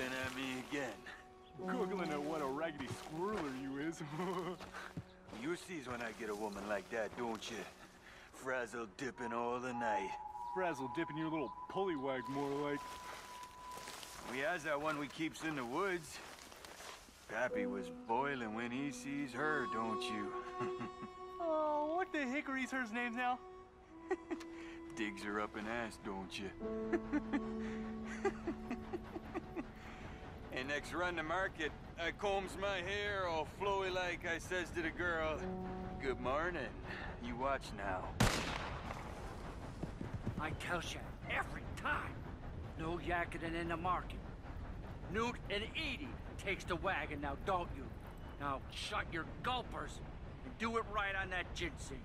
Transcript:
at me again. Googling at what a raggedy squirreler you is. You sees when I get a woman like that, don't you? Frazzle dipping all the night. Frazzle dipping your little pullywag more like. We has that one we keeps in the woods. Pappy was boiling when he sees her, don't you? Oh, what the hickory's her name's now? Digs her up an ass, don't you? and next run to market, I combs my hair all flowy like I says to the girl, Good morning. You watch now. I tell you, every time. No yakking in the market. Newt and Edie takes the wagon now, don't you? Now shut your gulpers and do it right on that ginseng.